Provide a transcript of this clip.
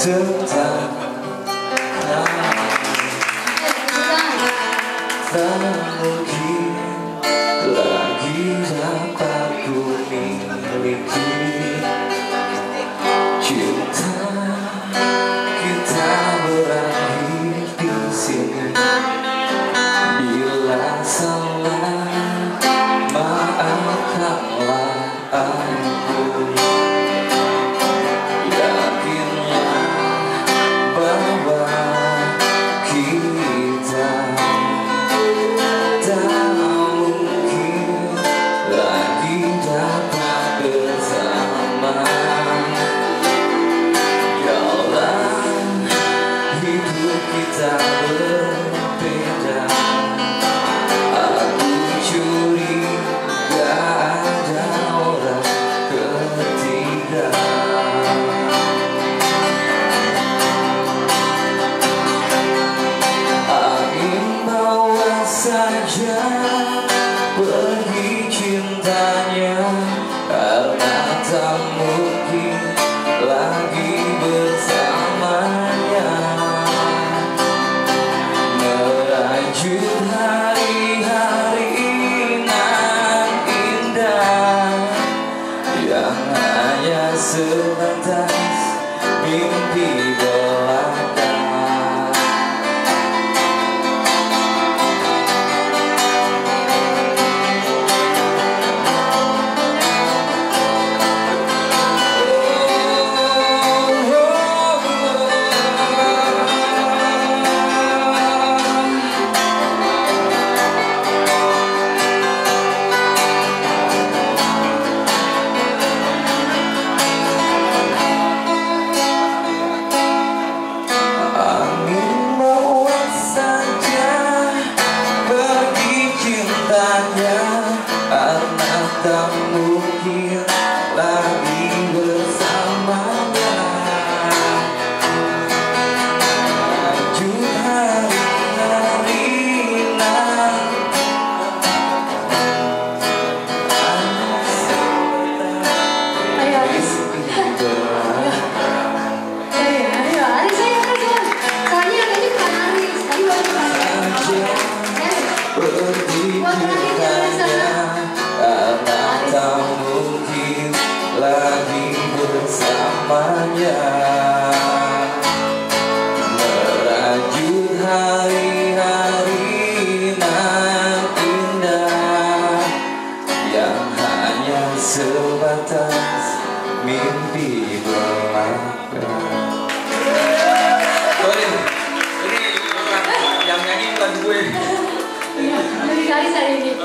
tentang Tak mungkin saja pergi cintanya Karena tak mungkin lagi bersamanya. Merajut hari-hari nan indah Yang hanya sebatas mimpi bersamanya Merajut hari-hari indah Yang hanya sebatas mimpi belaka ini yang nyanyi bukan gue. Iya, dari Aris hari ini.